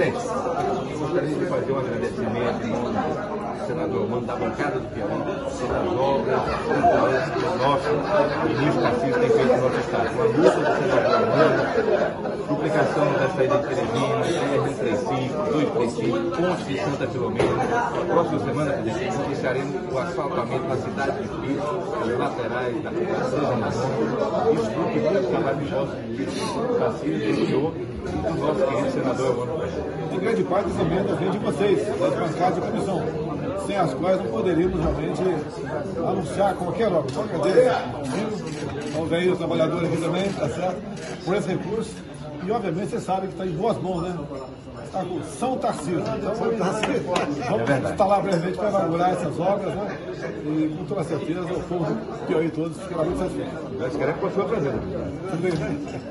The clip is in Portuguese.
Presidente, gostaria de fazer um agradecimento do senador Mano da bancada do Piauí, pelas obras que o nosso ministro Tarcísio tem feito no nosso Estado. Uma luta do senador Mano, duplicação da saída de Teresina, BR-135, 235, ponte de Santa Filomena. Próxima semana, presidente, iniciaremos o asfaltamento na cidade de Cristo, as laterais da Seja Marrom. Isso tudo que o trabalho do nosso e do nosso querido senador Mano em grande parte das emendas vem de vocês, das bancadas de comissão, sem as quais não poderíamos realmente anunciar qualquer obra. Só agradeço aos aí os trabalhadores aqui também, tá certo? Por esse recurso. E obviamente você sabe que está em boas mãos, né? Está com São Tarcísio. Então, São Tarcísio. Vamos é estar lá brevemente para inaugurar essas obras, né? E com toda certeza o povo do Piauí todos ficará muito satisfeito. Nós queremos que continue trazendo. Tudo bem, né?